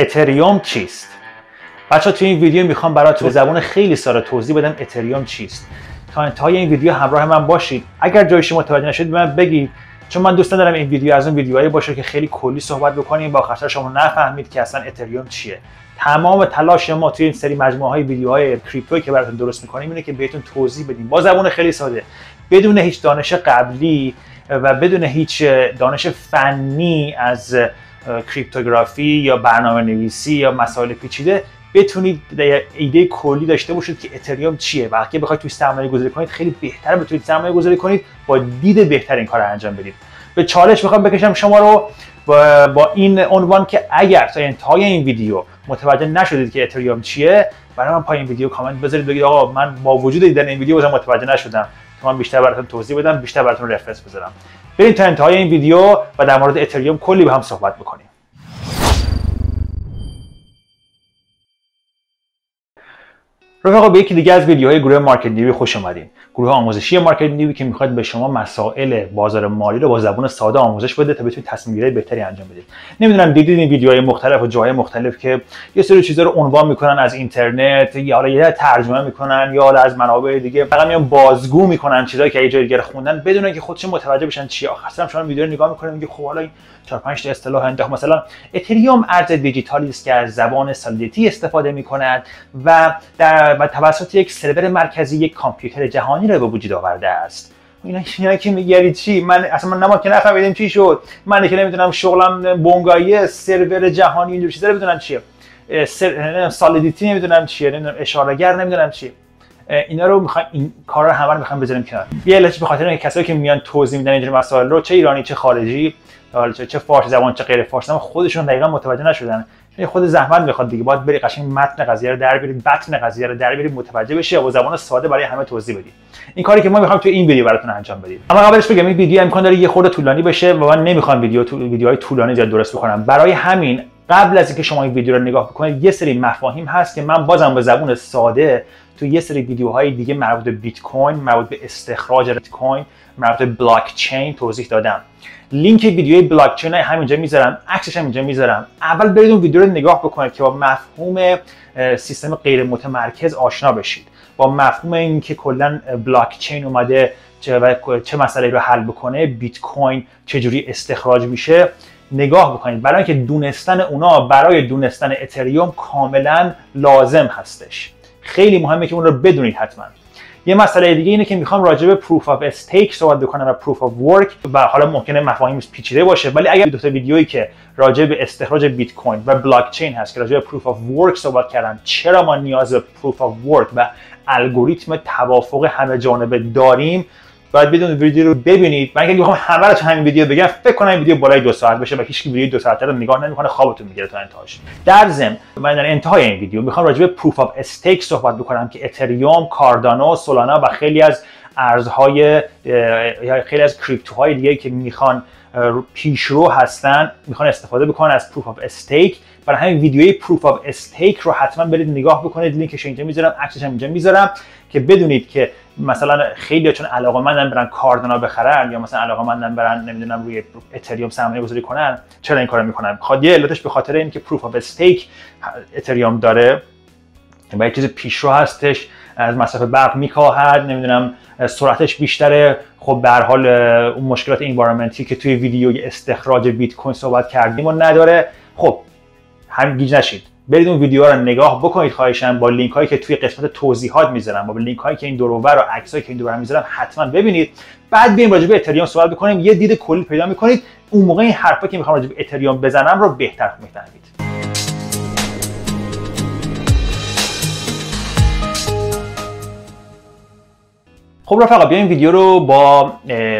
اتریوم چیست؟ بچه تو این ویدیو می‌خوام براتون به زبان خیلی ساده توضیح بدم اتریوم چیست. تا انتهای این ویدیو همراه من باشید. اگر جای شما متوجه نشید به من بگید. چون من دوست ندارم این ویدیو از اون ویدیوهایی باشه که خیلی کلی صحبت بکنیم با خاطر شما نفهمید که اصلا اتریوم چیه. تمام تلاش ما توی این سری مجموعه های ویدیوهای کریپتو که براتون درست می‌کنیم اینه که بهتون توضیح بدیم. با زبان خیلی ساده. بدون هیچ دانش قبلی و بدون هیچ دانش فنی از کریپتوگرافی یا برنامه نویسی یا مسائل پیچیده بتونید ایده کلی داشته باشید که اتریوم چیه و اگه بخواید توی سرمایه گذاری کنید خیلی بهتر بتونید سرمایه گذاری کنید با دید بهتر این کار انجام بدید. به چالش می‌خوام بکشم شما رو با, با این عنوان که اگر تا انتهای این ویدیو متوجه نشدید که اتریوم چیه برای من پایین ویدیو کامنت بذارید بگید آقا من با وجود دیدن این ویدیو بازم متوجه نشدم. من بیشتر براتون توضیح بدم بیشتر براتون reference بذارم. بریم تا انتهای این ویدیو و در مورد اتریوم کلی به هم صحبت بکنیم. رفقا به یکی دیگه از ویدیوهای گروه مارکت نیوی خوش اومدین. گروه آموزشی مارکت نیوی که می‌خواد به شما مسائل بازار مالی رو با زبان ساده آموزش بده تا بتونید تصمیم گیری بهتری انجام بدید. نمی‌دونم دیدید این ویدیوهای مختلف و جاهای مختلف که یه سری چیزا رو عنوان می‌کنن از اینترنت یا حالا یه ترجمه می‌کنن یا حالا از منابع دیگه. فقط میان بازگو می‌کنن چیزایی که یه جای دیگه خوندن بدون اینکه خودشون متوجه بشن چی آخرش شما ویدیو رو نگاه می‌کنید میگه خب حالا این 4 5 تا اصطلاح انداخت مثلا اتریوم ارز دیجیتالی است که از زبان سالیدیتی استفاده می‌کند و در و توسط یک سرور مرکزی یک کامپیوتر جهانی را به وجود آورده است. اینا اینا که میگری چی؟ من اصلا من نما که نفهمیدم چی شد. من که نمی‌دونم شغلم بونگایی سرور جهانی اینجور چیزا بدونم چیه. سر... سالیدیتی نمی‌دونم چیه نمی‌دونم اشارهگر نمی‌دونم چیه. اینا رو می‌خوایم این کارا رو همه رو می‌خوایم بذاریم کنار. یه علتش به خاطر کسایی که میان توضیح میدن اینجور مسائل رو چه ایرانی چه خارجی چه فارسی زبان چه غیر فارسی خودشون دقیقا متوجه نشدن. یعنی خود زحمت می‌خواد دیگه. باید بری قشنگ متن قضیه رو در بیاری متن قضیه رو در بیاری متوجه بشی و زبان ساده برای همه توضیح بدی. این کاری که ما می‌خوایم تو این ویدیو براتون انجام بدیم. اما قبلش بگم این ویدیو امکان داره یه خورده طولانی بشه و من نمی‌خوام ویدیو تو ویدیوهای طولانی زیاد درست بکنم. برای همین قبل از اینکه شما این ویدیو رو نگاه بکنید یه سری مفاهیم هست که من بازم به زبون ساده تو یه سری ویدیوهای دیگه مربوط به بیت کوین مربوط به استخراج بیت کوین مربوط بلاک چین توضیح دادم. لینک ویدیوی بلاک چین همینجا می‌ذارم عکسش هم اینجا می‌ذارم. اول برید اون ویدیو رو نگاه بکنید که با مفهوم سیستم غیر متمرکز آشنا بشید. با مفهوم اینکه کلا بلاک چین اومده چه, چه مسئله رو حل بکنه بیت کوین چجوری استخراج میشه نگاه بکنید. برای اینکه دونستن اونا برای دونستن اتریوم کاملا لازم هستش. خیلی مهمه که اون رو بدونید حتما. یه مسئله دیگه اینه که می‌خوام راجع به proof of stake صحبت بکنم و proof of work و حالا ممکنه مفاهیم پیچیده باشه ولی اگر دو تا ویدیویی که راجع به استخراج بیت کوین و بلاک چین هست که راجع به proof of work صحبت کردن چرا ما نیاز به proof of work و الگوریتم توافق همه جانبه داریم؟ باید برید اون ویدیو رو ببینید. من اگه بخوام همه رو تو همین ویدیو بگم فکر کنم ویدیو بالای دو ساعت بشه و هیچ ویدیو دو ساعته رو نگاه نمی‌کنه خوابتون می‌گیره تا انتهاش. در ضمن من در انتهای این ویدیو می‌خوام راجع به proof of stake صحبت بکنم که اتریوم کاردانو سولانا و خیلی از ارزهای یا خیلی از کریپتوهای دیگه که می‌خوان پیشرو هستن می‌خوان استفاده بکنن از proof of stake برای همین ویدیوی proof of stake رو حتما برید نگاه بکنید. لینکش اینجا می‌ذارم عکسش هم اینجا می‌ذارم که بدونید که مثلا خیلی چون علاقه مندن برن کاردانو بخرن یا مثلا علاقه مندن برن نمی‌دونم روی اتریوم سرمایه گذاری کنن چرا این کارو می‌کنن؟ خود یه علتش به خاطر اینکه proof of stake اتریوم داره و یه چیز پیشرو هستش از مصرف برق میکاهد نمی‌دونم سرعتش بیشتره. خب به هر حال اون مشکلات environment ی که توی ویدیوی استخراج بیت کوین صحبت کردیم و نداره. خب هم گیج نشید. برید اون ویدیو رو نگاه بکنید خواهشم با لینک هایی که توی قسمت توضیحات می‌ذارم با لینک هایی که این دور و عکسایی که این دور می‌ذارم حتما ببینید. بعد بیایم راجع به اتریوم صحبت بکنیم. یه دید کلی پیدا می‌کنید. اون موقع این حرفا که می‌خوام راجع به اتریوم بزنم رو بهتر می‌فهمید. خب رفقا بیایم ویدیو رو با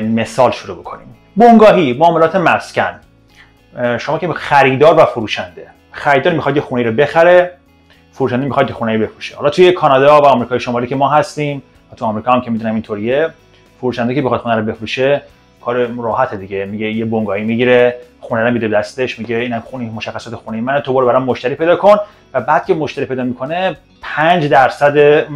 مثال شروع بکنیم. بونگاهی معاملات مسکن. شما که خریدار و فروشنده. خریدار می‌خواد یه خونه رو بخره فروشنده می‌خواد یه خونه رو بفروشه. حالا توی کانادا و آمریکای شمالی که ما هستیم و تو آمریکا هم که می‌دونم اینطوریه فروشنده که بخواد خونه رو بفروشه کار راحت دیگه. میگه یه بونگایی می‌گیره خونه رو میده دستش میگه اینم خونه مشخصات خونه من تو برو برام مشتری پیدا کن. و بعد که مشتری پیدا می‌کنه 5 درصد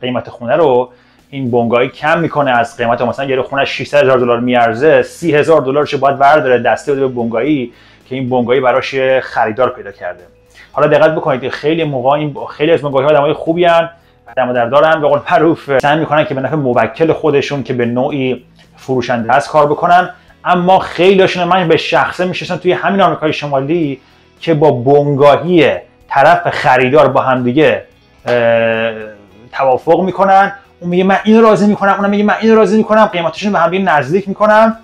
قیمت خونه رو این بونگایی کم می‌کنه از قیمت مثلا یه خونه 600 هزار دلار میارزه 30 هزار دلارش باید برداره دسته بده به بونگایی که این بنگاهی براش خریدار پیدا کرده. حالا دقت بکنید خیلی موقع این خیلی از بنگاهی آدمای خوبی ان دم در دارن به قول معروف سعی می‌کنن که به نفع موکل خودشون که به نوعی فروشنده از کار بکنن. اما خیلیشون من به شخصه میشستن توی همین آمریکای شمالی که با بنگاهی طرف خریدار با همدیگه توافق می‌کنن. اون میگه من اینو راضی می‌کنم اونم میگه من اینو راضی می‌کنم. قیمتشون به هم نزدیک می‌کنم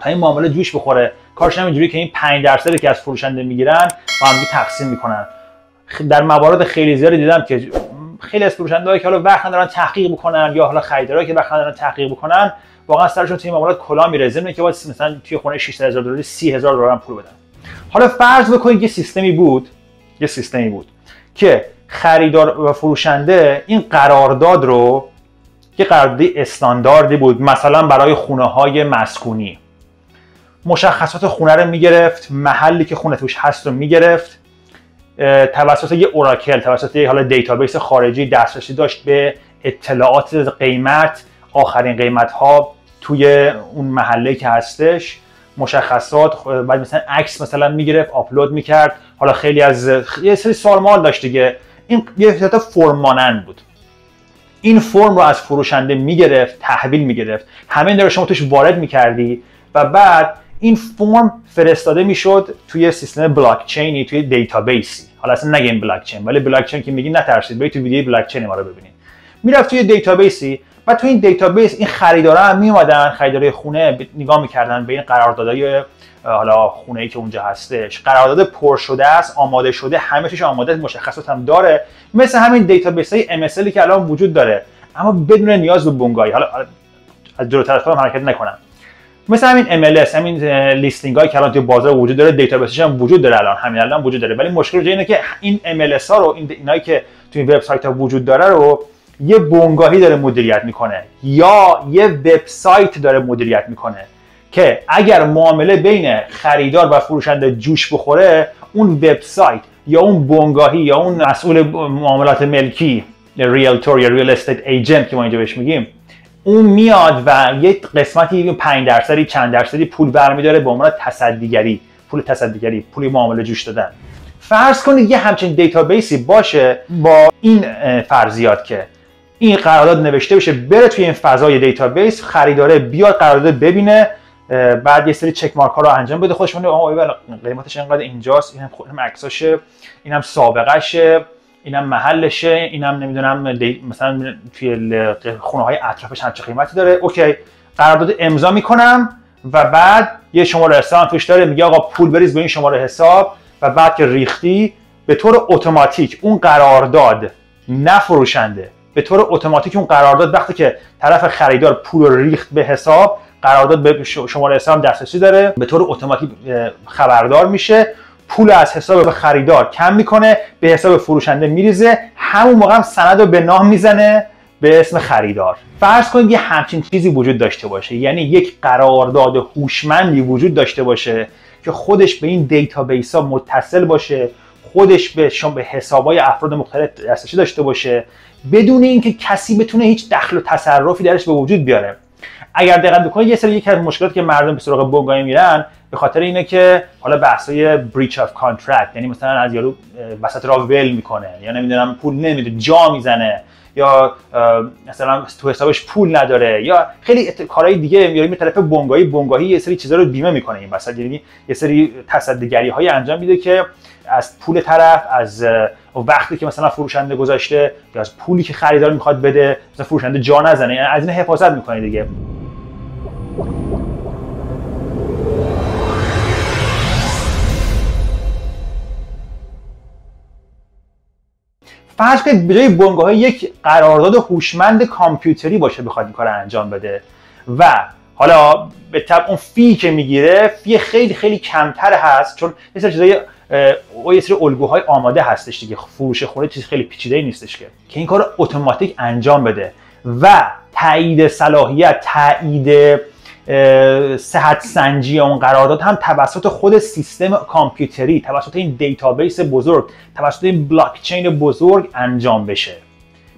تا این معامله جوش بخوره. کارش اینجوری که این 5 درصدی که از فروشنده می‌گیرن با هم تقسیم می‌کنن. در موارد خیلی زیادی دیدم که خیلی از فروشنده‌ای که حالا وقت ندارن تحقیق بکنن یا حالا خریدارایی که وقت ندارن تحقیق بکنن واقعا سرشون توی معاملات کلا میره. که باید مثلا توی خونه 6000 دلار 30000 دلار پول بدن. حالا فرض بکنید یه سیستمی بود یه سیستمی بود که خریدار و فروشنده این قرارداد رو یه قرارداد استانداردی بود مثلا برای خونه های مسکونی. مشخصات خونه رو می‌گرفت محلی که خونه توش هست رو می‌گرفت. توسط یه اوراکل توسط یه حالا دیتابیس خارجی دسترسی داشت به اطلاعات قیمت آخرین قیمت ها توی اون محله که هستش. مشخصات بعد مثلا عکس مثلا می‌گرفت آپلود می‌کرد. حالا خیلی از یه سری سوال موال داشت دیگه. این یه فرم مانند بود. این فرم رو از فروشنده می‌گرفت تحویل می‌گرفت. همه این شما توش وارد می‌کردی و بعد این فرم فرستاده می‌شد توی سیستم بلاک چینی توی دیتابیسی. حالا اصلا نگیم بلاک چین ولی بلاک چین که میگی نترسید برید تو ویدیو بلاک چین ما رو ببینید. می‌رفت توی دیتابیسی و تو این دیتابیس این خریدارا هم می اومدن خریدارای خونه نگاه می‌کردن به این قراردادهای حالا خونه ای که اونجا هستش. قرارداد پر شده است آماده شده همه چیش آماده مشخصات هم داره. مثل همین دیتابیس های MSL که الان وجود داره. اما بدون نیاز به بونگایی حالا از جلوتر از حرکت نکنم. مثل همین MLS همین listing هایی که الان توی بازار وجود داره دیتابیسش هم وجود داره الان همین الان وجود داره. ولی مشکل اینه که این MLS ها رو این اینایی که توی وبسایت ها وجود داره رو یه بنگاهی داره مدیریت می‌کنه یا یه وبسایت داره مدیریت می‌کنه که اگر معامله بین خریدار و فروشنده جوش بخوره اون وبسایت یا اون بنگاهی یا اون مسئول معاملات ملکی realtor یا real estate agent که ما اینجا بهش میگیم اون میاد و یه قسمتی 5 درصدی چند درصدی پول برمیداره به عنوان تصدیگری پول تصدیگری پول معامله جوش دادن. فرض کنید یه همچین database ی باشه با این فرضیات که این قرارداد نوشته بشه بره توی این فضای database خریداره بیاد قرارداد ببینه بعد یه سری check mark ها رو انجام بده خودش ببینه آها قیمتش اینقدر اینجاست اینم خودم عکساشه اینم سابقهشه. اینم محلشه اینم نمی‌دونم مثلا توی خونه های اطرافش چه قیمتی داره. okay قرارداد امضا می‌کنم و بعد یه شماره حساب توش داره. میگه آقا پول بریز به این شماره حساب و بعد که ریختی به طور اتوماتیک اون قرارداد نفروشنده. به طور اتوماتیک اون قرارداد وقتی که طرف خریدار پول ریخت به حساب قرارداد به شماره حساب دسترسی داره. به طور اتوماتیک خبردار میشه. پول از حساب خریدار کم می‌کنه به حساب فروشنده میریزه. همون موقع هم سند رو به نام می‌زنه به اسم خریدار. فرض کنید یه همچین چیزی وجود داشته باشه. یعنی یک قرارداد هوشمندی وجود داشته باشه که خودش به این database ها متصل باشه خودش به شما به حسابای افراد مختلف دسترسی داشته باشه. بدون اینکه کسی بتونه هیچ دخل و تصرفی درش به وجود بیاره. اگر دقت بکنید یه سری یکی از مشکلات که مردم به سراغ بنگاهای میرن به خاطر اینه که حالا بحثای breach of contract یعنی مثلا از یارو وسط راه ول می‌کنه یا نمی‌دونم پول نمیده جا می‌زنه یا مثلا تو حسابش پول نداره یا خیلی کارهای دیگه یعنی می طرف بونگایی بونگاهی یه سری چیزا رو بیمه می‌کنه این وسط یعنی یه سری تصدیگری های انجام میده که از پول طرف از وقتی که مثلا فروشنده گذاشته یا از پولی که خریدار می‌خواد بده مثلا فروشنده جا نزنه یعنی از این حفاظت می‌کنه دیگه. فرض کنید به جای بنگاه یک قرارداد هوشمند کامپیوتری باشه بخواد این کار انجام بده. و حالا به تبع اون fee که می‌گیره fee خیلی خیلی کمتر هست چون یه سری چیزای یه سری الگوهای آماده هستش دیگه. فروش خونه چیز خیلی پیچیده نیستش که. که این کار اتوماتیک انجام بده. و تایید صلاحیت تایید صحت سنجی اون قرارداد هم توسط خود سیستم کامپیوتری توسط این database بزرگ توسط این بلاک چین بزرگ انجام بشه.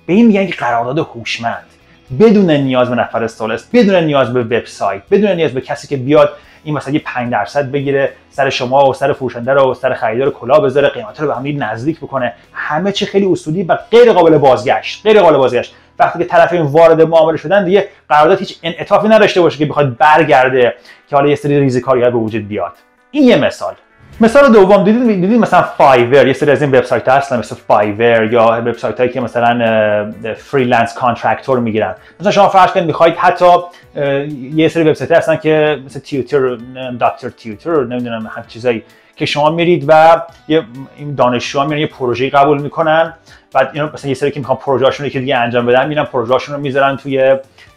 به این میگن که قرارداد هوشمند. بدون نیاز به نفر سالس بدون نیاز به وبسایت بدون نیاز به کسی که بیاد این مثلا یه 5 درصد بگیره سر شما و سر فروشنده رو و سر خریدار کلا بذاره قیمت رو به هم نزدیک بکنه. همه چی خیلی اصولی و غیر قابل بازگشت غیر قابل بازگشت. وقتی که طرفین وارد معامله شدن دیگه قرارداد هیچ انعطافی نداشته باشه که بخواد برگرده که حالا یه سری ریزکاری به وجود بیاد. این یه مثال. مثال دوم دیدید دیدید مثلا Fiverr یه سری از این وبسایت هستن مثل Fiverr یا وبسایت که مثلا freelance contractor می‌گیرن. مثلا شما فرض کنید می‌خواید حتی یه سری وبسایت هستن که مثل tutor doctor tutor نمی‌دونم هم چیزایی. که شما میرید و یه این دانشجوها میرن یه پروژه قبول می‌کنن بعد اینا مثلا یه سری که می‌خوان پروژهشون رو که دیگه انجام بدن میرن پروژهشون رو می‌ذارن توی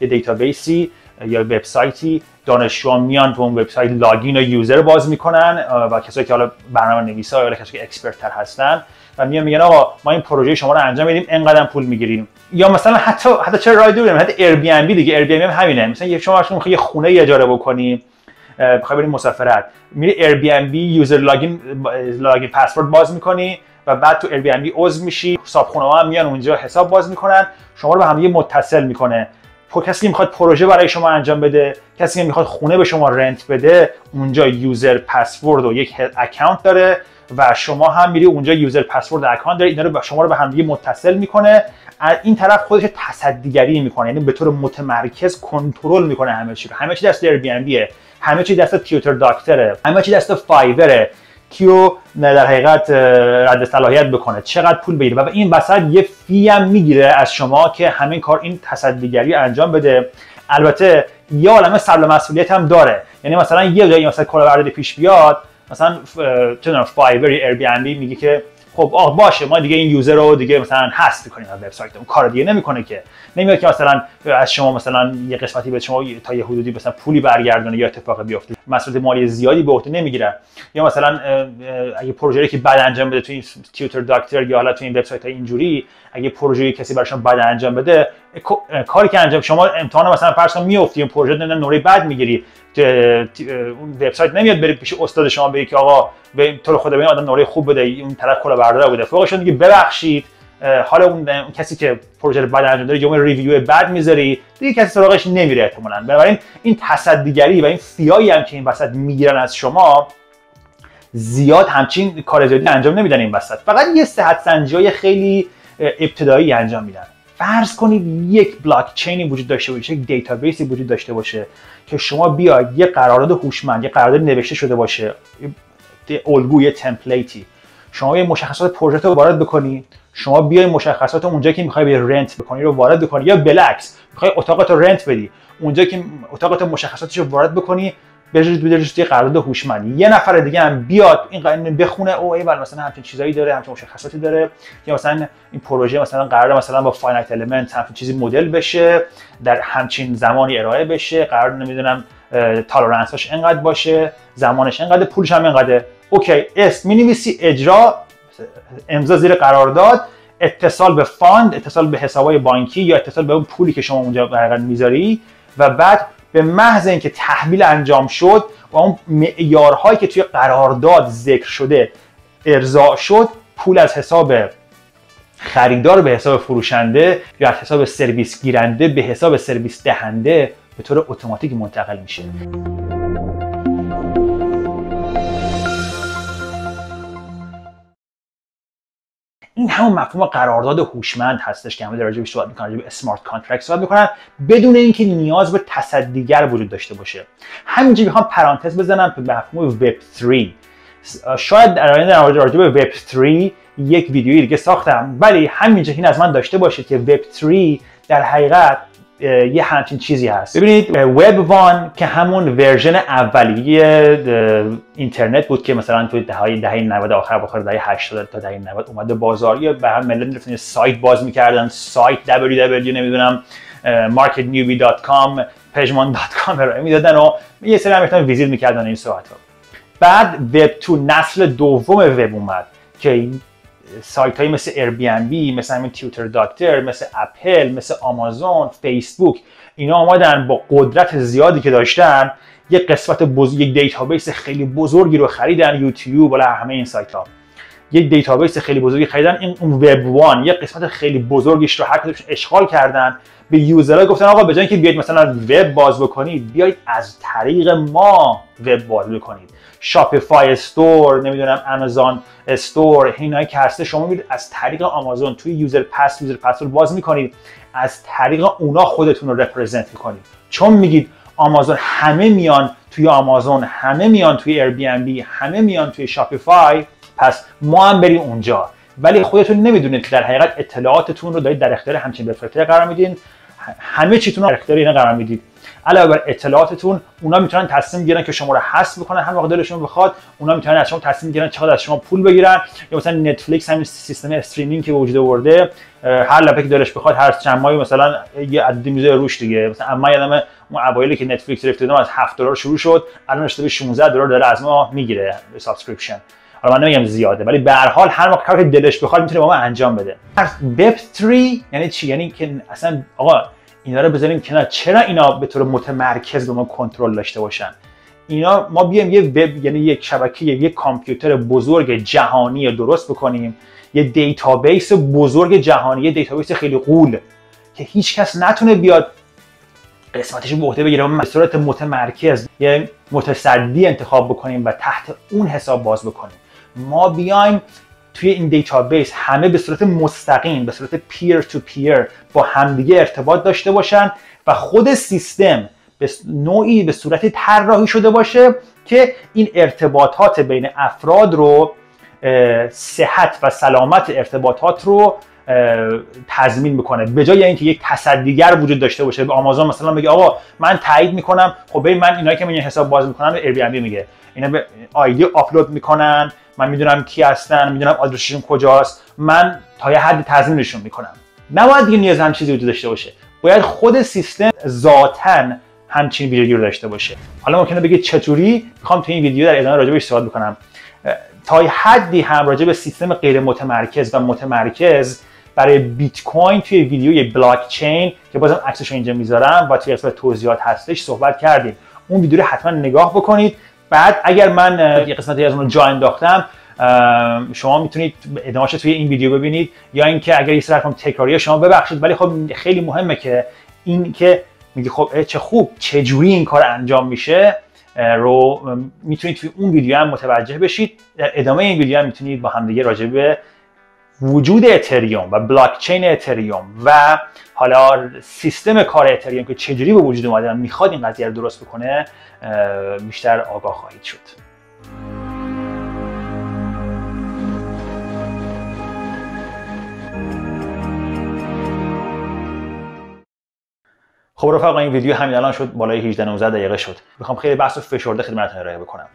یه database ی یا وبسایتی. دانشجوها میان تو اون وبسایت login و user باز می‌کنن و کسایی که حالا برنامه نویسا یا کسایی که expert تر هستن و میان میگن آقا ما این پروژه شما رو انجام میدیم اینقدر پول می‌گیریم. یا مثلا حتی حتی چرا راه دور بریم؟ حتی ایر بی ام بی دیگه ایر بی ام همینه. مثلا شما می‌خوای یه خونه اجاره بکنی. بخوای بریم مسافرت. میری Airbnb user login login password باز می‌کنی و بعد تو Airbnb عضو میشی. صاحب ها هم میان اونجا حساب باز می‌کنن. شما رو به هم متصل می‌کنه. کسی که می‌خواد پروژه برای شما انجام بده کسی که می‌خواد خونه به شما rent بده اونجا user password و یک اکانت داره. و شما هم میری اونجا user password اکانت داره اینا رو شما رو به هم متصل می‌کنه. این طرف خودش تصدیگری می‌کنه یعنی به طور متمرکز کنترل می‌کنه همه چی رو. همه چی دست بی همه چی دست Tutor Doctor ه همه چی دست Fiverr ه کیو در حقیقت رد صلاحیت بکنه؟ چقدر پول بگیره؟ و این وسط یه fee هم می‌گیره از شما که همین کار این تصدیگری انجام بده. البته یه عالمه سلب مسئولیت هم داره. یعنی مثلا یه جایی مثلا کلاهبرداری پیش بیاد مثلا چه Fiverr Airbnb میگه که خب آه باشه ما دیگه این user رو دیگه مثلا حذف کنیم از وبسایت. اون کار دیگه نمی‌کنه که. نمیاد که مثلا از شما مثلا یه قسمتی به شما تا یه حدودی مثلا پولی برگردونه یا اتفاق بیفته. مسئولیت مالی زیادی به عهده نمی‌گیره. یا مثلا اگه پروژه‌ای که بعد انجام بده تو این تیوتر دکتر یا حالا تو این وبسایت اینجوری اگه پروژه کسی براشون بعد انجام بده کاری که انجام شما امتحان مثلا فرض کن میافتی این پروژه نمره بعد می‌گیری اون وبسایت نمیاد بری پیش استاد شما بگی که آقا به تو خدا ببین آدم نمره خوب بده اون طرف کلا بردار بوده. فوقش دیگه ببخشید حالا اون کسی که پروژه بعد انجام داره یوم ریویو بعد می‌ذاری دیگه کسی سراغش نمیره احتمالاً. بنابراین این تصدیگری و این fee هایی هم که این وسط می‌گیرن از شما زیاد همچین کار زیادی انجام نمیدن این وسط. فقط یه صحت سنجی خیلی ابتدایی انجام میدن. فرض کنید یک بلاک چینی وجود داشته باشه یک database ی وجود داشته باشه که شما بیاید یه قرارداد هوشمند یه قرارداد نوشته شده باشه الگوی یه template ی شما یه مشخصات پروژه رو وارد بکنی شما بیای مشخصات اونجا که می‌خوای به rent بکنی رو وارد بکنی یا برعکس می‌خوای اتاقت رو rent بدی اونجا که اتاقت مشخصاتش رو وارد بکنی بجز بدرش توی قرارداد هوشمندی. یه نفر دیگه هم بیاد این قانون بخونه او ایول مثلا همچین چیزایی داره همچین مشخصاتی داره. یا مثلا این پروژه مثلا قرار مثلا با finite element همچین چیزی مدل بشه در همچین زمانی ارائه بشه. قرار نمی‌دونم tolerance ش انقدر باشه زمانش انقدر پولش هم انقدر okay اسم می‌نویسی اجرا امضا زیر قرارداد اتصال به fund اتصال به حسابای بانکی یا اتصال به اون پولی که شما اونجا می‌ذاری. و بعد به محض اینکه تحویل انجام شد و اون معیارهایی که توی قرارداد ذکر شده ارضاع شد پول از حساب خریدار به حساب فروشنده یا از حساب سرویس گیرنده به حساب سرویس دهنده به طور اتوماتیک منتقل میشه. این همون مفهوم قرارداد هوشمند هستش که همه در راجع صحبت می‌کنن به smart contract صحبت می‌کنن بدون اینکه نیاز به تصدیگر وجود داشته باشه. همینجا می‌خوام پرانتز بزنم به مفهوم وب 3 شاید در آینده راجع به وب 3 یک ویدیویی دیگه ساختم ولی همینجا این از من داشته باشه که وب 3 در حقیقت یه همچین چیزی هست. ببینید Web One که همون version اولیه اینترنت بود که مثلا توی دهه دهه 90 آخر آخر دهه 80 تا دهه 90 اومده بازار. یا به هم ملت می‌رفتن سایت باز می‌کردن سایت www نمی‌دونم marketnewbie.com pejman.com ارائه می‌دادن و یه سری هم ویزیت می‌کردن این صحبت ها بعد وب تو نسل دوم وب اومد که سایت های مثل Airbnb مثل همین تیوتر داکتر مثل اپل مثل آمازون فیسبوک اینا آمدن با قدرت زیادی که داشتن. یک قسمت بزرگ یک database خیلی بزرگی رو خریدن یوتیوب ولی همه این سایت ها یک database خیلی بزرگی خریدن این اون Web One یه قسمت خیلی بزرگیش رو هر اشغال کردن. به user ها گفتن آقا به جای اینکه بیاید مثلا وب باز بکنید بیاید از طریق ما وب باز بکنید. Shopify store نمی‌دونم آمازون store اینایی که هست شما میرید از طریق آمازون توی user pass user pass رو باز می‌کنید از طریق اونا خودتون رو represent می‌کنید. چون میگید آمازون همه میان توی آمازون همه میان توی Airbnb همه میان توی Shopify پس ما هم بریم اونجا. ولی خودتون نمی‌دونید که در حقیقت اطلاعاتتون رو دارید در اختیار همچین وب قرار میدین. همه چیتون رو در اختیار اینا قرار می‌دید. علاوه بر اطلاعاتتون اونا می‌تونن تصمیم بگیرن که شما رو حذف بکنن هر وقت دلشون بخواد. اونا می‌تونن از شما تصمیم بگیرن چقدر از شما پول بگیرن. یا مثلا نتفلیکس همین سیستم streaming که وجود آورده هر لحظه که دلش بخواد هر چند ماهی مثلا یه عددی می‌ذاره روش دیگه. مثلا اما یادم اون اوایلی که نتفلیکس گرفته از 7 دلار شروع شد الان رسیده به 16 دلار داره از ما می‌گیره subscription. حالا من نمیگم زیاده ولی به هر حال هر موقع کاری که دلش بخواد می‌تونه با ما انجام بده. وب 3 یعنی چی؟ یعنی که اصلا آقا اینا رو بذاریم کنار. چرا اینا به طور متمرکز به ما کنترل داشته باشن؟ اینا ما بیایم یه وب یعنی یک شبکه یک کامپیوتر بزرگ جهانی درست بکنیم. یه database بزرگ جهانی یه database خیلی غول که هیچ کس نتونه بیاد قسمتش به عهده بگیره به صورت متمرکز یه متصدی انتخاب بکنیم و تحت اون حساب باز بکنیم. ما بیایم توی این database همه به صورت مستقیم به صورت peer to peer با همدیگه ارتباط داشته باشن و خود سیستم به نوعی به صورت طراحی شده باشه که این ارتباطات بین افراد رو صحت و سلامت ارتباطات رو تضمین می‌کنه. به جای اینکه یک تصدیگر وجود داشته باشه به آمازون مثلا بگه آقا من تایید می‌کنم. خب ببین من اینایی که من حساب باز می‌کنم به بی میگه. اینا به آیدی آپلود می‌کنن من می‌دونم کی هستن می‌دونم آدرسشون کجاست. من تا یه حدی تضمینشون می‌کنم. نباید دیگه نیاز هم چیزی وجود داشته باشه. باید خود سیستم ذاتا همچین ویژگی رو داشته باشه. حالا ممکنه بگید چطوری؟ می‌خوام تو این ویدیو در ادامه راجع بهش صحبت بکنم. تا حدی هم راجع به سیستم غیر متمرکز و متمرکز برای بیت کوین توی ویدیوی بلاک چین که بازم عکسش اینجا می‌ذارم و توی قسمت توضیحات هستش صحبت کردیم. اون ویدیو رو حتما نگاه بکنید. بعد اگر من یه قسمتی از اون رو جا انداختم شما می‌تونید ادامهش توی این ویدیو ببینید یا اینکه اگر یه سری تکراری شما ببخشید ولی خب خیلی مهمه که این که میگی خب چه خوب چه جوری این کار انجام میشه رو می‌تونید توی اون ویدیو هم متوجه بشید. در ادامه این ویدیو هم می‌تونید با همدیگه راجع به وجود اتریوم و بلاک چین اتریوم و حالا سیستم کار اتریوم که چجوری به وجود اومده می‌خواد این قضیه رو درست بکنه بیشتر آگاه خواهید شد. خب رفقا این ویدیو همین الان شد بالای 18 19 دقیقه شد. می‌خوام خیلی بحث و فشرده خدمتتون ارائه بکنم.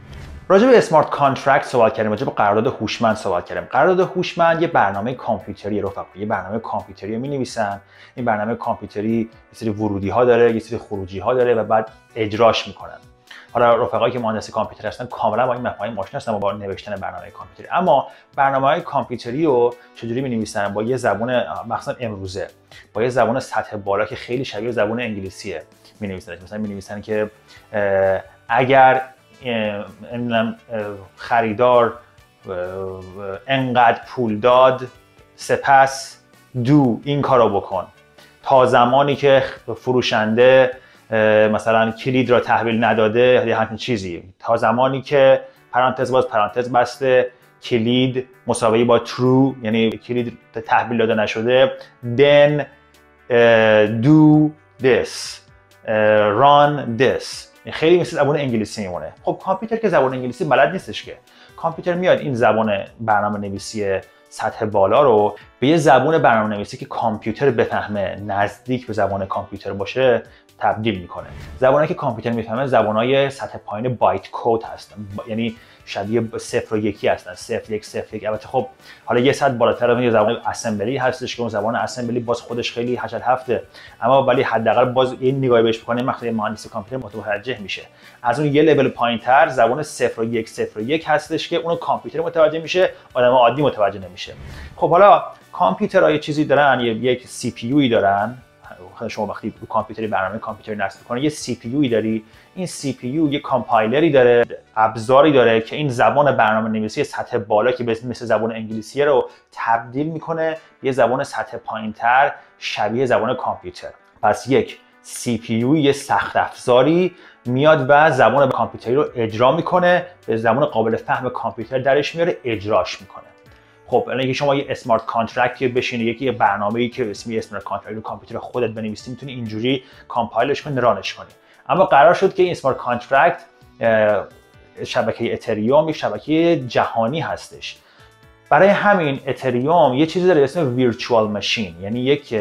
راجع به smart contract صحبت کردیم راجع به قرارداد هوشمند صحبت کردیم. قرارداد هوشمند یه برنامه کامپیوتری رفقا. یه برنامه کامپیوتری می نویسن این برنامه کامپیوتری یه سری ورودی ها داره یه سری خروجی ها داره و بعد اجراش می‌کنن. حالا رفقایی که مهندسی کامپیوتر هستن کاملا با این مفاهیم آشنا هستن با نوشتن برنامه کامپیوتری. اما برنامه های کامپیوتری رو چجوری می نویسن با یه زبان مخصوصا امروزه. با یه زبان سطح بالا که خیلی شبیه زبان انگلیسیه می نویسن مثلا می نویسن که اگر خریدار انقدر پول داد سپس دو این کارو بکن. تا زمانی که فروشنده مثلا کلید را تحویل نداده یا همچین چیزی. تا زمانی که پرانتز باز پرانتز بسته کلید مساوی با true یعنی کلید تحویل داده نشده then uh, do this uh, run this. خیلی مثل زبان انگلیسی میمونه. خب کامپیوتر که زبان انگلیسی بلد نیستش که. کامپیوتر میاد این زبان برنامه نویسی سطح بالا رو به یه زبان برنامه نویسی که کامپیوتر بفهمه نزدیک به زبان کامپیوتر باشه تبدیل می‌کنه. زبانی که کامپیوتر می‌فهمه زبانهای سطح پایین بایت کد هستن. یعنی شبیه صفر و یکی هستن صفر یک صفر یک. البته خب حالا یه سطح بالاتر یه زبان اسمبلی هستش که اون زبان اسمبلی باز خودش خیلی حشر هفته. اما ولی حداقل باز یه نگاهی بهش بکنه مخصوصا مهندسی کامپیوتر متوجه میشه. از اون یه لول پایینتر زبان صفر و یک صفر و یک هستش که اون کامپیوتر متوجه میشه آدم عادی متوجه نمیشه. خب حالا کامپیوترها یه چیزی دارن یک CPU دارن. شما وقتی رو کامپیوتری برنامه کامپیوتری نصب می‌کنه یه CPU داری. این CPU یه کامپایلری داره ابزاری داره که این زبان برنامه نویسی سطح بالا که مثل زبان انگلیسی رو تبدیل می‌کنه یه زبان سطح پایینتر شبیه زبان کامپیوتر. پس یک CPU یه سخت افزاری میاد و زبان کامپیوتری رو اجرا می‌کنه به زبان قابل فهم کامپیوتر درش میاره اجراش می‌کنه. خب الان شما یه smart contract بشینی یکی یه برنامه‌ای که اسمی smart contract رو کامپیوتر خودت بنویسی می‌تونی اینجوری compile ش کنی run ش کنی. اما قرار شد که این smart contract شبکه اتریوم یک شبکه جهانی هستش. برای همین اتریوم یه چیزی داره اسم virtual machine یعنی یک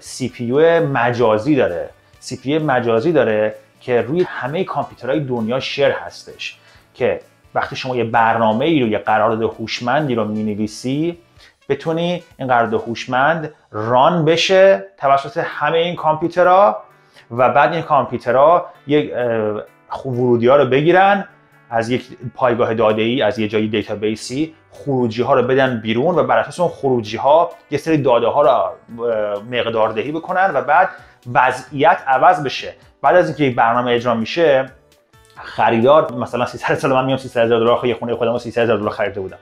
CPU مجازی داره. CPU مجازی داره که روی همه کامپیوترهای دنیا share هستش که وقتی شما یه برنامه ای رو یه قرارداد هوشمندی رو نویسی بتونی این قرارداد هوشمند ران بشه توسط همه این کامپیوترها و بعد این کامپیوترها یک ورودی ها رو بگیرن از یک پایگاه داده ای از یه جایی دیتابیسی خروجی ها رو بدن بیرون و بر اساس اون خروجی ها یه سری داده ها رو مقداردهی بکنن و بعد وضعیت عوض بشه. بعد از اینکه یک برنامه اجرا میشه خریدار مثلا 300 سال من میام 300 هزار دلار خیلی خونه خودم 300 هزار دلار خریده بودم.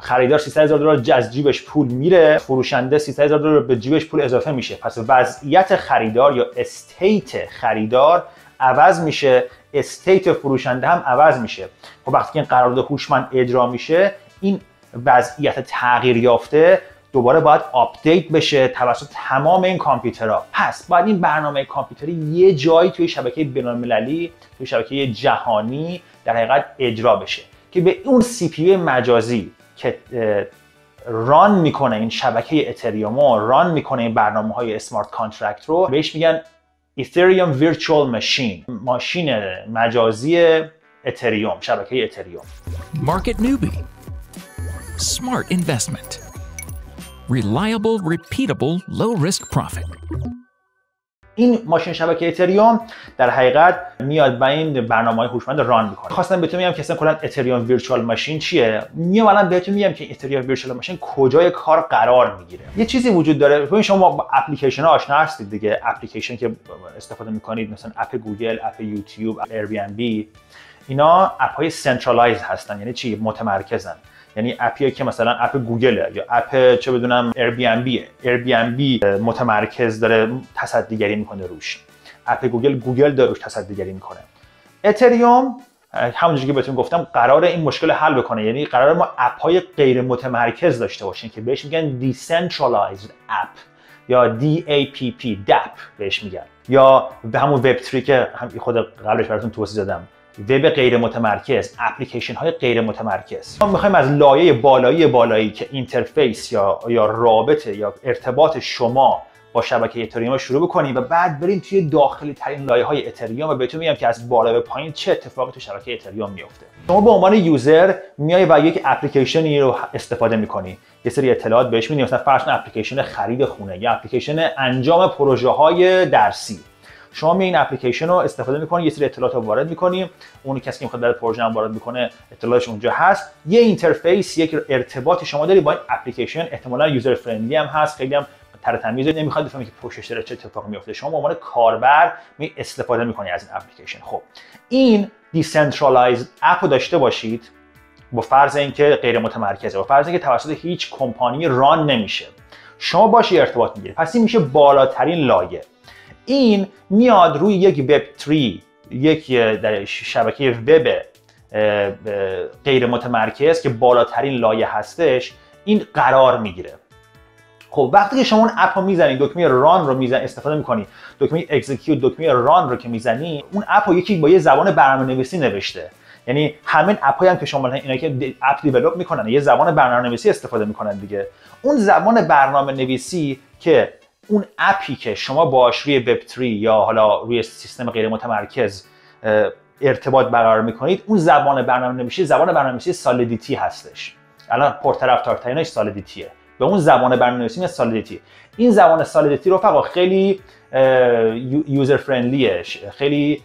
خریدار 300 هزار دلار از جیبش پول میره فروشنده 300 هزار دلار به جیبش پول اضافه میشه. پس وضعیت خریدار یا state خریدار عوض میشه state فروشنده هم عوض میشه. خب وقتی که این قرارداد هوشمند اجرا میشه این وضعیت تغییر یافته دوباره باید update بشه توسط تمام این کامپیوترها. پس باید این برنامه کامپیوتری یه جایی توی شبکه بینالمللی توی شبکه جهانی در حقیقت اجرا بشه که به اون CPU مجازی که run می‌کنه این شبکه اتریوم run می‌کنه این برنامه های smart contract رو بهش میگن Ethereum virtual machine ماشین مجازی اتریوم شبکه اتریوم. Market newbie. Smart investment. Reliable, repeatable, low risk profit. این ماشین شبکه اتریوم در حقیقت میاد با این برنامه های هوشمند run می‌کنه. خواستم بهتون میگم که اصلا کلا Ethereum virtual machine چیه؟ میام الان بهتون میگم که Ethereum virtual machine کجای کار قرار می‌گیره. یه چیزی وجود داره. ببین شما با اپلیکیشن ها آشنا هستید دیگه. اپلیکیشن که استفاده می‌کنید مثلا اپ گوگل اپ یوتیوب اپ Airbnb اینا اپ های centralized هستن. یعنی چی؟ متمرکزن. یعنی اپی که مثلا اپ گوگل یا اپ چه بدونم ایر بی ام بی ایر بی ام بی متمرکز داره تصدیگری می‌کنه روش. اپ گوگل گوگل داره روش تصدیگری می‌کنه. اتریوم همونجوری که بهتون گفتم قرار این مشکل حل بکنه. یعنی قرار ما اپ های غیر متمرکز داشته باشیم که بهش میگن decentralized app یا DAPP DAP بهش میگن. یا به همون وب 3 که خود قبلش براتون توضیح دادم. وب غیر متمرکز اپلیکیشن های غیر متمرکز. ما می‌خوایم از لایه بالایی بالایی که interface یا یا رابطه یا ارتباط شما با شبکه اتریوم شروع بکنیم و بعد بریم توی داخلی ترین لایه های اتریوم و بهتون میگم که از بالا به پایین چه اتفاقی تو شبکه اتریوم میفته شما به عنوان user میای و یک اپلیکیشنی رو استفاده می‌کنی. یه سری اطلاعات بهش میدی مثلا فرض اپلیکیشن خرید خونه یا اپلیکیشن انجام پروژه های درسی. شما می این اپلیکیشن رو استفاده می‌کنید یه سری اطلاعات رو وارد می‌کنیم اون کسی که می‌خواد برای پروژه هم وارد می‌کنه اطلاعاتش اونجا هست. یه interface یک ارتباطی شما داری با این اپلیکیشن احتمالا user friendly هم هست خیلی هم تر تمیز نمی‌خواد بفهمی که پشتش داره چه اتفاقی میفته شما به عنوان کاربر می استفاده می‌کنی از این اپلیکیشن. خب این decentralized app داشته باشید با فرض اینکه غیر متمرکزه با فرض اینکه توسط هیچ کمپانی run نمیشه. شما باشی ارتباط می‌گیرید پس این میشه بالاترین لایه. این میاد روی یک وب 3 یک در شبکه وب غیر متمرکز که بالاترین لایه هستش این قرار می‌گیره. خب وقتی که شما اون app رو می‌زنی دکمه run رو می‌زنی استفاده می‌کنی دکمه execute دکمه run رو که می‌زنی اون app رو یکی با یه زبان برنامه نویسی نوشته. یعنی همین app هم که شما اینا که app develop می‌کنن یه زبان برنامه نویسی استفاده می‌کنن دیگه. اون زبان برنامه نویسی که اون app ی که شما باش روی وب 3 یا حالا روی سیستم غیر متمرکز ارتباط برقرار می‌کنید اون زبان برنامه نویسی زبان برنامه‌نویسی Solidity هستش. الان پرطرفدارترینش سالیدیتیه به اون زبان برنامه‌نویسی میاد سالیدیتی این زبان سالیدیتی رفقا خیلی یوزر فرندلیه خیلی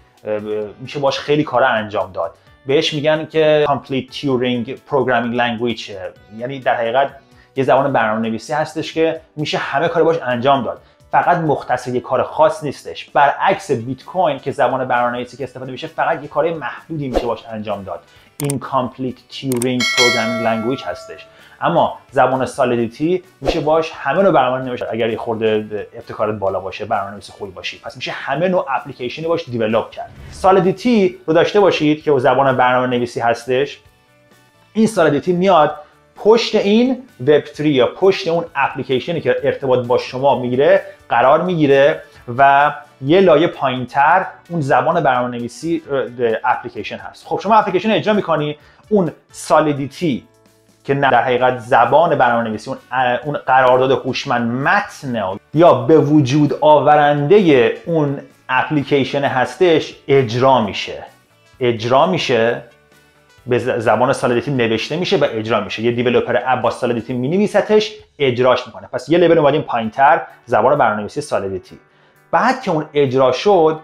میشه باش خیلی کارا انجام داد. بهش میگن که Complete Turing Programming Language یعنی در حقیقت یه زبان برنامه نویسی هستش که میشه همه کار باش انجام داد. فقط مختص یک کار خاص نیستش. برعکس بیت کوین که زبان برنامه‌نویسی که استفاده میشه فقط یک کار محدودی میشه باش انجام داد. Incomplete Turing programming language هستش. اما زبان سالیدیتی میشه باش همه نوع برنامه نوشت اگر یه خورده ابتکارت بالا باشه برنامه نویس خوبی باشی. پس میشه همه نوع اپلیکیشنی باش دیولپ کرد. سالیدیتی رو داشته باشید که زبان برنامه نویسی هستش. این سالیدیتی میاد پشت این وب 3 یا پشت اون اپلیکیشنی که ارتباط با شما می‌گیره قرار می‌گیره و یه لایه پایینتر اون زبان برنامه نویسی اپلیکیشن هست. خب شما اپلیکیشن اجرا می‌کنی اون Solidity که در حقیقت زبان برنامه نویسی اون, اون قرارداد هوشمند متن یا به وجود آورنده اون اپلیکیشن هستش اجرا میشه. اجرا میشه به زبان Solidity نوشته میشه و اجرا میشه. یه developer app با Solidity مینویستش اجراش می‌کنه. پس یه لول اومدیم پایینتر زبان برنامه‌نویسی Solidity بعد که اون اجرا شد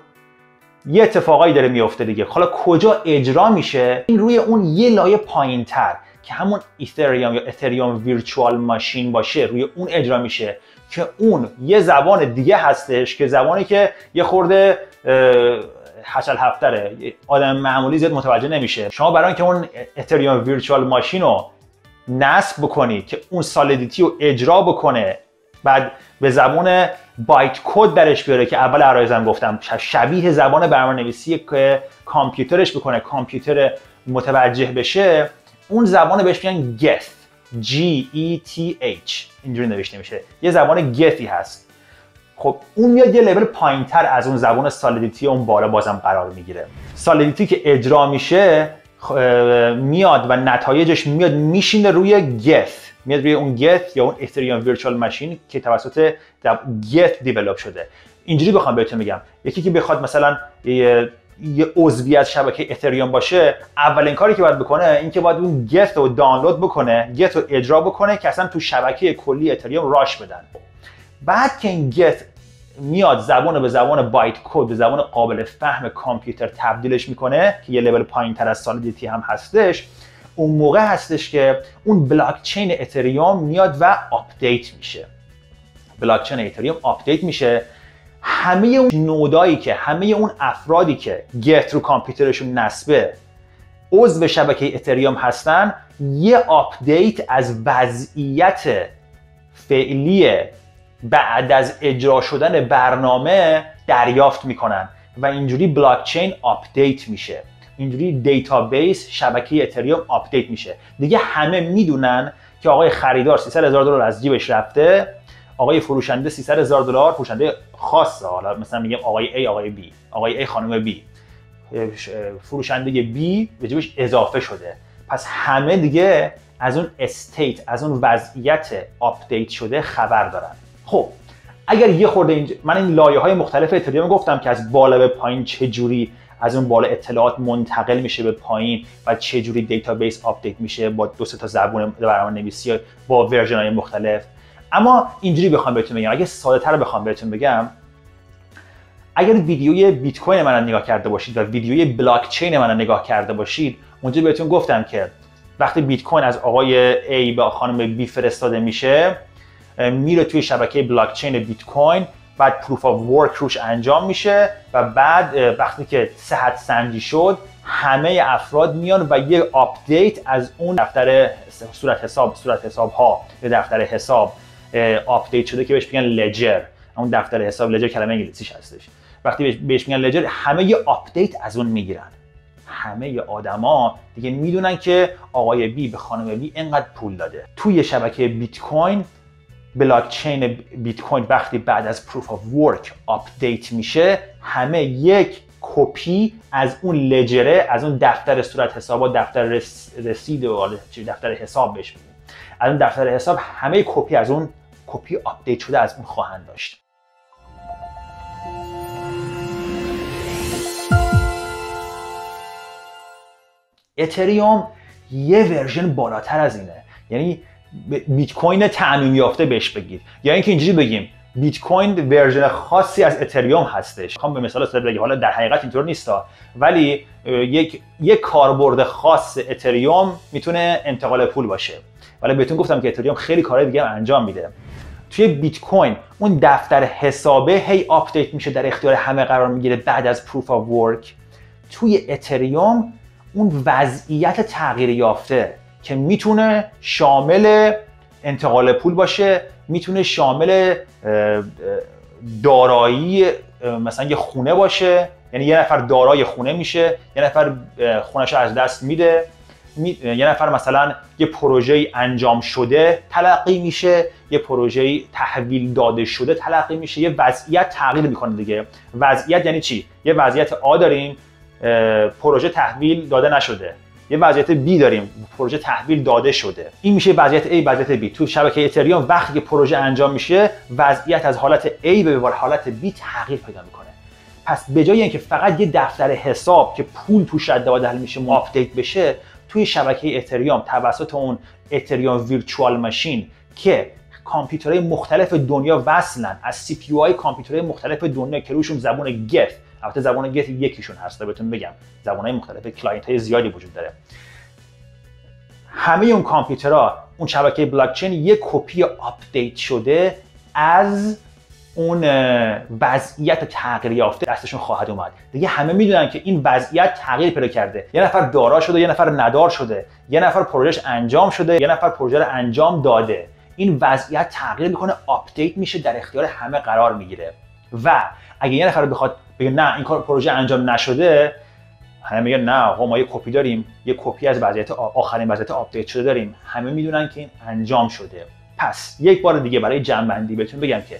یه اتفاقایی داره میفته دیگه. حالا کجا اجرا میشه؟ این روی اون یه لایه پایینتر که همون Ethereum یا اتریوم virtual machine باشه روی اون اجرا میشه که اون یه زبان دیگه هستش که زبانی که یه خورده هشل هفتره آدم معمولی زیاد متوجه نمیشه. شما برای اینکه اون اتریوم virtual machine رو نصب بکنی که اون Solidity رو اجرا بکنه بعد به زبان بایت کد درش بیاره که اول عرایزم گفتم شبیه زبان برنامه نویسی که کامپیوترش بکنه کامپیوتر متوجه بشه اون زبان بهش میگن گث G E T H. اینجوری نوشته میشه. یه زبان گثی هست. خب اون میاد یه لول پایینتر از اون زبان سالیدیتی اون بالا بازم قرار می‌گیره. سالیدیتی که اجرا میشه میاد و نتایجش میاد میشینه روی گث میاد روی اون گث یا اون اتریوم ویرچوال ماشین که توسط Geth develop شده. اینجوری بخوام بهتون میگم. یکی که بخواد مثلا یه عضوی از شبکه اتریوم باشه اولین کاری که باید بکنه این که باید اون Geth رو دانلود بکنه Geth رو اجرا بکنه که اصلا تو شبکه کلی اتریوم راش بدن. بعد که این Geth میاد زبان به زبان bytecode به زبان قابل فهم کامپیوتر تبدیلش می‌کنه که یه لول پایین تر از Solidity هم هستش اون موقع هستش که اون بلاک چین اتریوم میاد و update میشه. بلاک چین اتریوم update میشه. همه اون node ایی که همه اون افرادی که Geth رو کامپیوترشون نصبه عضو شبکه اتریوم هستن یه update از وضعیت فعلی بعد از اجرا شدن برنامه دریافت می‌کنن و اینجوری blockchain update میشه. اینجوری database شبکه اتریوم update میشه. دیگه همه می‌دونن که آقای خریدار 300 هزار دلار از جیبش رفته آقای فروشنده 300 هزار دلار فروشنده خاصه حالا مثلا میگم آقای A آقای B آقای A خانم B. فروشنده B به جیبش اضافه شده. پس همه دیگه از اون state از اون وضعیت update شده خبر دارن. خب اگر یه خورده اینج... من این لایه های مختلف اتریوم گفتم که از بالا به پایین چه جوری از اون بالا اطلاعات منتقل میشه به پایین و چه جوری database update میشه با دو تا زبون برنامه نویسی با version های مختلف. اما اینجوری بخوام بهتون بگم اگه ساده تر بخوام بهتون بگم اگر ویدیوی بیت کوین من نگاه کرده باشید و ویدیوی بلاک چین من نگاه کرده باشید اونجا بهتون گفتم که وقتی بیت کوین از آقای A به خانم B فرستاده میشه میره توی شبکه بلاک چین بیت کوین بعد proof of work روش انجام میشه و بعد وقتی که صحت سنجی شد همه افراد میان و یه update از اون دفتر صورت حساب صورت حساب ها به دفتر حساب update شده که بهش میگن ledger اون دفتر حساب ledger کلمه انگلیسیش هستش. وقتی بهش میگن ledger همه یه update از اون می‌گیرن. همه آدما دیگه می‌دونن که آقای B به خانم B اینقدر پول داده. توی شبکه بیت کوین بلاک چین بیت کوین وقتی بعد از proof of work update میشه همه یک کپی از اون ledger ه از اون دفتر صورت حساب و دفتر رسید و دفتر حساب بهش از اون دفتر حساب همه کپی از اون کپی update شده از اون خواهند داشت. اتریوم یه version بالاتر از اینه. یعنی بیت کوین تعمیم یافته بهش بگید. یا اینکه اینجوری بگیم بیت کوین version خاصی از اتریوم هستش. می‌خوام به مثال استفاده بگم. حالا در حقیقت اینطور نیستا. ولی یک یک کاربرد خاص اتریوم می‌تونه انتقال پول باشه. ولی بهتون گفتم که اتریوم خیلی کارهای دیگه انجام میده. توی بیت کوین اون دفتر حسابه هی update میشه در اختیار همه قرار می‌گیره بعد از proof of work توی اتریوم اون وضعیت تغییر یافته. که می‌تونه شامل انتقال پول باشه می‌تونه شامل دارایی مثلا یه خونه باشه. یعنی یه نفر دارای خونه میشه یه نفر خونش از دست میده. یه نفر مثلا یه پروژه انجام شده تلقی میشه یه پروژه تحویل داده شده تلقی میشه. یه وضعیت تغییر می‌کنه دیگه. وضعیت یعنی چی؟ یه وضعیت آ داریم پروژه تحویل داده نشده. یه وضعیت B داریم. پروژه تحویل داده شده. این میشه وضعیت A وضعیت B. تو شبکه اتریوم وقتی که پروژه انجام میشه وضعیت از حالت A به حالت B تغییر پیدا می‌کنه. پس به جای اینکه فقط یه دفتر حساب که پول توش رد و میشه update بشه توی شبکه اتریوم توسط اون اتریوم virtual machine که کامپیوترهای مختلف دنیا وصلن از CPU های کامپیوترهای مختلف دنیا که روشون زبان Geth البته زبان Geth یکیشون هست بهتون بگم. زبان های مختلف client های زیادی وجود داره. همه اون کامپیوترها اون شبکه بلاکچین یک کپی update شده از اون وضعیت تغییر یافته دستشون خواهد اومد. دیگه همه می‌دونن که این وضعیت تغییر پیدا کرده. یه نفر دارا شده یه نفر ندار شده. یه نفر پروژهش انجام شده یه نفر پروژه رو انجام داده. این وضعیت تغییر می‌کنه update میشه در اختیار همه قرار می‌گیره. و اگه یه نفر بخواد بگه نه این کار پروژه انجام نشده همه میگن نه ما یه کپی داریم یه کپی از وضعیت آخرین وضعیت update شده داریم. همه می‌دونن که این انجام شده. پس یک بار دیگه برای جمع‌بندی بهتون بگم که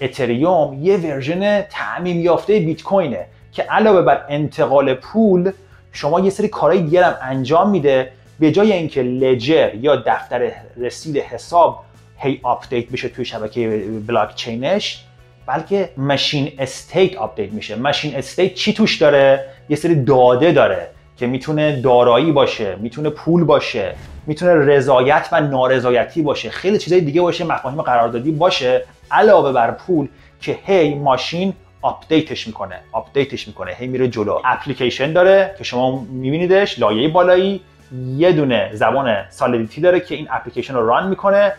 اتریوم یه version تعمیم یافته بیت کوینه که علاوه بر انتقال پول شما یه سری کارهای دیگه هم انجام میده. به جای اینکه ledger یا دفتر رسید حساب هی آپدیت بشه توی شبکه بلاک چینش بلکه machine state آپدیت میشه. machine state چی توش داره؟ یه سری داده داره که می‌تونه دارایی باشه می‌تونه پول باشه می‌تونه رضایت و نارضایتی باشه. خیلی چیزای دیگه باشه مفاهیم قراردادی باشه علاوه بر پول که هی ماشین آپدیتش می‌کنه آپدیتش می‌کنه هی میره جلو. اپلیکیشن داره که شما میبینیدش لایه بالایی یه دونه زبان Solidity داره که این اپلیکیشن رو run می‌کنه.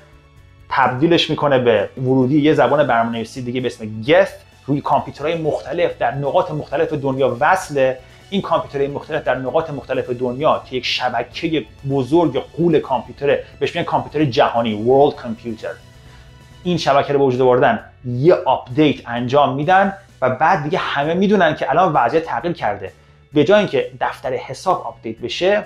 تبدیلش می‌کنه به ورودی یه زبان برنامه‌نویسی دیگه به اسم Geth روی کامپیوترهای مختلف در نقاط مختلف دنیا وصله. این کامپیوترهای مختلف در نقاط مختلف دنیا که یک شبکه بزرگ غول کامپیوتره بهش میگن کامپیوتر جهانی World Computer این شبکه رو به وجود آوردن یه آپدیت انجام میدن و بعد دیگه همه می‌دونن که الان وضعیت تغییر کرده. به جای اینکه دفتر حساب آپدیت بشه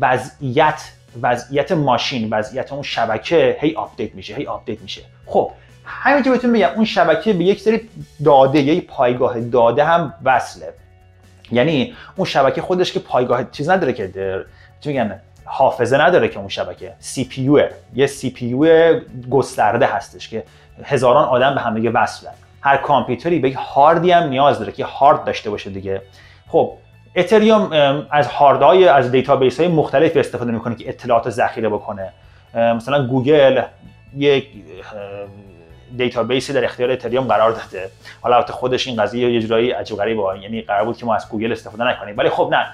وضعیت وضعیت ماشین وضعیت اون شبکه هی آپدیت میشه هی آپدیت میشه. خب همین که بهتون بگم اون شبکه به یک سری داده یا پایگاه داده هم وصله. یعنی اون شبکه خودش که پایگاه چیز نداره که چی میگن؟ حافظه نداره که اون شبکه. CPU یه CPU گسترده هستش که هزاران آدم به هم دیگه وصلن. هر کامپیوتری به یک هاردی هم نیاز داره که هارد داشته باشه دیگه. خب اتریوم از هاردهای از دیتابیس های مختلفی استفاده می‌کنه که اطلاعات ذخیره بکنه. مثلا گوگل یک دیتابیسی در اختیار اتریوم قرار داده. حالا البته خودش این قضیه یه جورایی عجیب غریبه. یعنی قرار بود که ما از گوگل استفاده نکنیم. ولی خب نه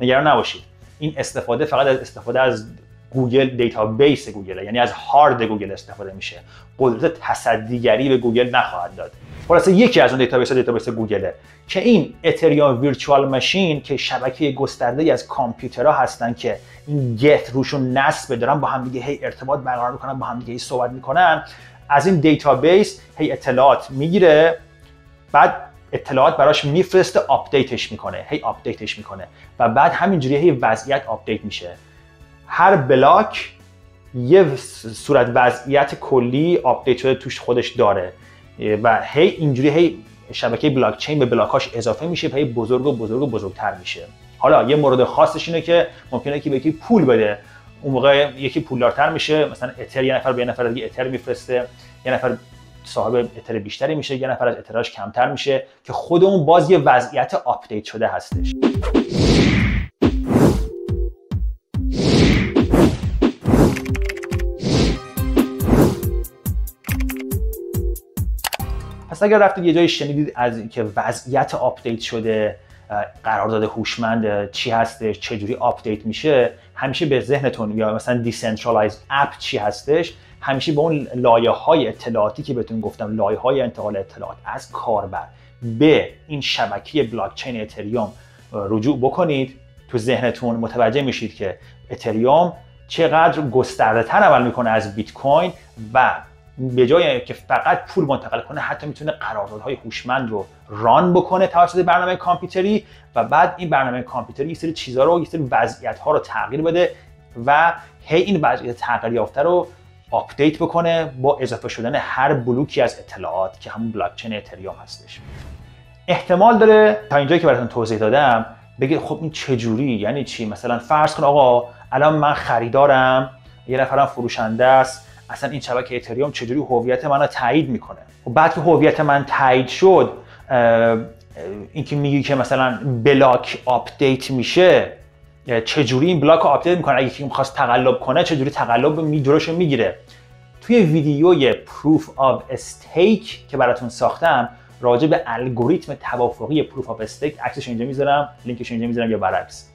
نگران نباشید. این استفاده فقط از استفاده از گوگل دیتابیس گوگل یعنی از هارد گوگل استفاده میشه. قدرت تصدی‌گری به گوگل نخواهد داد. خلاصه یکی از اون دیتابیس دیتابیس گوگله که این Ethereum Virtual Machine که شبکه گسترده از کامپیوترها هستن که این Geth روشون نصب دارن با هم دیگه هی ارتباط برقرار می‌کنن با هم دیگه هی صحبت می‌کنن. از این دیتابیس هی اطلاعات می‌گیره بعد اطلاعات براش میفرسته آپدیتش می‌کنه هی آپدیتش می‌کنه و بعد همینجوری هی وضعیت آپدیت میشه. هر بلاک یه صورت وضعیت کلی آپدیت شده توش خودش داره. و هی اینجوری هی شبکه بلاک چین به بلاکاش اضافه میشه و هی بزرگ و بزرگ و بزرگتر میشه. حالا یه مورد خاصش اینه که ممکنه که به یکی پول بده. اون موقع یکی پولدارتر میشه مثلا اتر یه نفر به یه نفر دیگه اتر میفرسته. یه نفر صاحب اتر بیشتری میشه یه نفر از اتراش کمتر میشه که خود اون باز یه وضعیت آپدیت شده هستش. پس اگر رفتید یه جایی شنیدید از که وضعیت آپدیت شده قرارداد هوشمند چی هستش چه جوری آپدیت میشه همیشه به ذهنتون یا مثلا decentralized app چی هستش همیشه به اون لایه های اطلاعاتی که بهتون گفتم لایه های انتقال اطلاعات از کاربر به این شبکه بلاک چین اتریوم رجوع بکنید تو ذهنتون متوجه میشید که اتریوم چقدر گسترده تر عمل می‌کنه از بیت کوین و به جای که فقط پول منتقل کنه حتی می‌تونه قراردادهای هوشمند رو run بکنه توسط برنامه کامپیوتری و بعد این برنامه کامپیوتری یه سری چیزها رو یه سری وضعیت ها رو تغییر بده و هی این وضعیت تغییر یافته رو آپدیت بکنه با اضافه شدن هر بلوکی از اطلاعات که همون بلاک چین اتریوم هستش. احتمال داره تا اینجایی که براتون توضیح دادم بگید خب این چجوری؟ یعنی چی؟ مثلا فرض کن آقا الان من خریدارم یه نفرم فروشنده است. اصلا این شبکه اتریوم چجوری هویت منو تایید می‌کنه؟ و بعد که هویت من تایید شد اینکه میگی که مثلا بلاک آپدیت میشه چجوری این بلاک رو آپدیت می‌کنه؟ اگه که می‌خواست تقلب کنه چجوری تقلب میدورش می‌گیره؟ توی ویدیوی Proof of Stake که براتون ساختم راجع به الگوریتم توافقی Proof of Stake عکسش اینجا می‌ذارم لینکش اینجا می‌ذارم یا برعکس.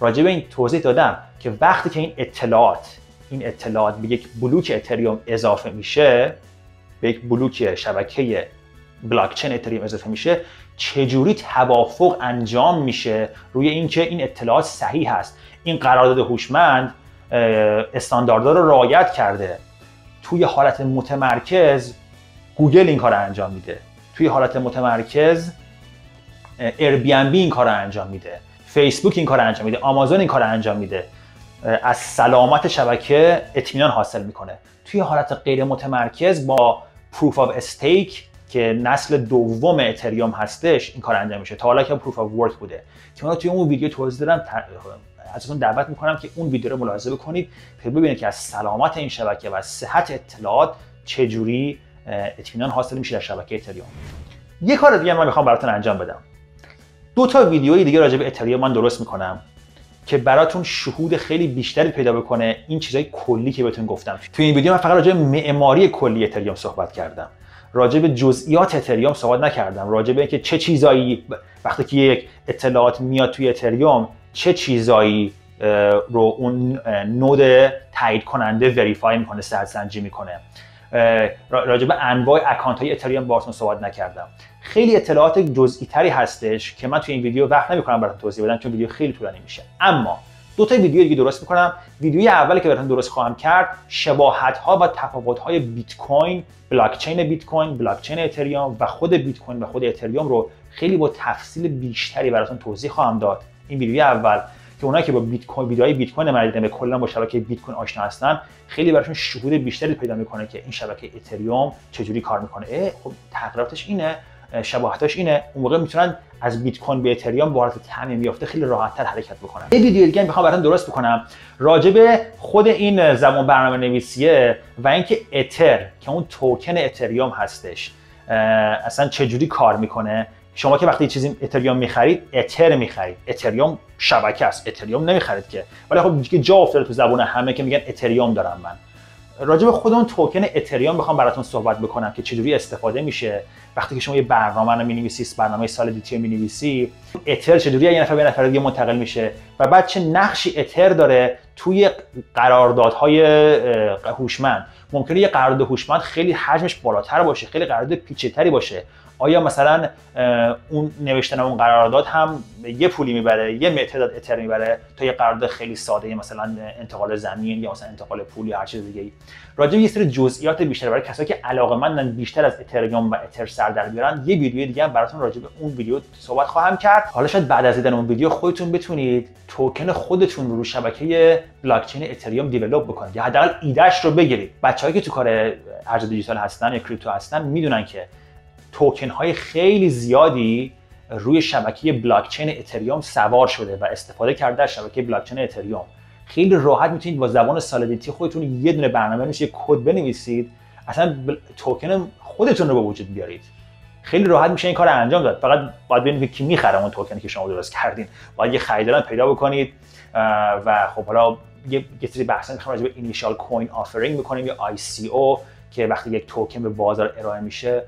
راجع به این توضیح دادم که وقتی که این اطلاعات این اطلاعات به یک بلوک اتریوم اضافه میشه به یک بلوک شبکه بلاکچین اتریوم اضافه میشه چجوری توافق انجام میشه روی اینکه این اطلاعات صحیح هست؟ این قرارداد هوشمند استانداردها رو رعایت کرده. توی حالت متمرکز گوگل این کار انجام میده. توی حالت متمرکز بی این کار انجام میده. فیسبوک این کار انجام میده. آمازون این کار انجام میده. از سلامت شبکه اطمینان حاصل می‌کنه. توی حالت غیر متمرکز با Proof of Stake که نسل دوم اتریوم هستش این کار انجام میشه. تا حالا که Proof of Work بوده. که من توی اون ویدیو توضیح دادم ازتون دعوت می‌کنم که اون ویدیو رو ملاحظه بکنید تا ببینید که از سلامت این شبکه و صحت اطلاعات چجوری اطمینان حاصل میشه در شبکه اتریوم. یه کار دیگه من می‌خوام براتون انجام بدم. دو تا ویدیوی دیگه راجع به اتریوم من درست می‌کنم. که براتون شهود خیلی بیشتری پیدا بکنه این چیزای کلی که بهتون گفتم. توی این ویدیو من فقط راجع به معماری کلی اتریوم صحبت کردم. راجع به جزئیات اتریوم صحبت نکردم. راجع به اینکه چه چیزایی وقتی که یک اطلاعات میاد توی اتریوم چه چیزایی رو اون نود تایید کننده وریفای می‌کنه سرسنجی می‌کنه. راجع به انواع اکانت های اتریوم باهاتون صحبت نکردم. خیلی اطلاعات جزئی تری هستش که من توی این ویدیو وقت نمی‌کنم براتون توضیح بدم چون ویدیو خیلی طولانی میشه. اما دو تا ویدیو دیگه درست می‌کنم. ویدیوی اولی که براتون درست خواهم کرد شباهت ها و تفاوت های بیت کوین بلاک چین بیت کوین بلاک چین اتریوم و خود بیت کوین و خود اتریوم رو خیلی با تفصیل بیشتری براتون توضیح خواهم داد. این ویدیوی اول. که اونایی که با بیت کوین ویدیوهای بیت کوین مریدن به کلا با شبکه بیت کوین آشنا هستن خیلی براشون شهود بیشتری پیدا می‌کنه که این شبکه اتریوم چجوری کار می‌کنه. خب تغییراتش اینه شباهتاش اینه. اون موقع می‌تونن از بیت کوین به اتریوم با حالت تعمیم خیلی راحتتر حرکت بکنن. یه ویدیو دیگه می‌خوام براتون درست بکنم. راجع به خود این زمان برنامه نویسیه و اینکه اتر که اون توکن اتریوم هستش اصلا چجوری کار می‌کنه؟ شما که وقتی چیزی اتریوم می‌خرید اتر می‌خرید. اتریوم شبکه است. اتریوم نمی‌خرید که. ولی خب دیگه جا افتاده تو زبون همه که میگن اتریوم دارم من. راجع به خود اون توکن اتریوم بخوام براتون صحبت بکنم که چجوری استفاده میشه. وقتی که شما یه برنامه رو می‌نویسی برنامه سالیدیتی رو می‌نویسی اتر چجوری یه نفر به نفر دیگه منتقل میشه و بعد چه نقشی اتر داره توی قراردادهای هوشمند. ممکنه یه قرارداد هوشمند خیلی حجمش بالاتر باشه خیلی قرارداد پیچیده‌تری باشه. آیا مثلا اون نوشتن اون قرارداد هم یه پولی می‌بره یه متد اتر می‌بره تا یه قرارداد خیلی ساده مثلا انتقال زمین یا مثلا انتقال پول یا هر چیز دیگه ای راجع یه سری جزئیات بیشتر برای کسایی که علاقه‌مندن بیشتر از اتریوم و اتر سر در بیارن یه ویدیو دیگه هم براتون راجع به اون ویدیو صحبت خواهم کرد. حالا شاید بعد از دیدن اون ویدیو خودتون بتونید توکن خودتون رو شبکه بلاکچین اتریوم develop بکنید یا حداقل ایدهش رو بگیرید. بچه‌هایی که تو کار ارز دیجیتال هستن یا کریپتو هستن می‌دونن که توکن های خیلی زیادی روی شبکه بلاکچین اتریوم سوار شده و استفاده کرده شبکه بلاکچین اتریوم. خیلی راحت می‌تونید با زبان Solidity خودتون یه دونه برنامه یه کد بنویسید. اصلا توکن خودتون رو به وجود بیارید. خیلی راحت میشه این کار انجام داد. فقط باید ببینید کی می‌خره اون توکنی که شما درست کردین. باید یه خریدار پیدا بکنید و خب حالا یه سری بحثا می‌خوام راجع به initial coin offering بکنیم یا ICO که وقتی یک توکن به بازار ارائه میشه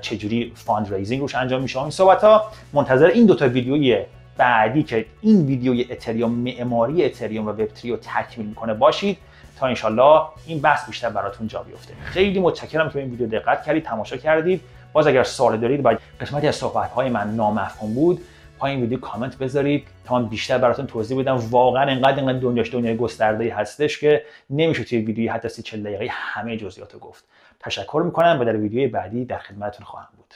چجوری fundraising روش انجام میشه. این صحبت ها منتظر این دوتا ویدیوی بعدی که این ویدیوی اتریوم معماری اتریوم و وب 3 رو تکمیل می‌کنه باشید تا انشالله این بحث بیشتر براتون جا بیفته. خیلی متشکرم که این ویدیو دقت کردید تماشا کردید. باز اگر سوال دارید و قسمتی از صحبت های من نامفهوم بود پایین ویدیو کامنت بذارید تا من بیشتر براتون توضیح بدم. واقعا انقدر انقدر دنیاش دنیای گسترده هستش که نمیشه توی ویدیوی حتی 30 40 دقیقه همه جزئیات گفت. تشکر می‌کنم و در ویدیوی بعدی در خدمتتون خواهم بود.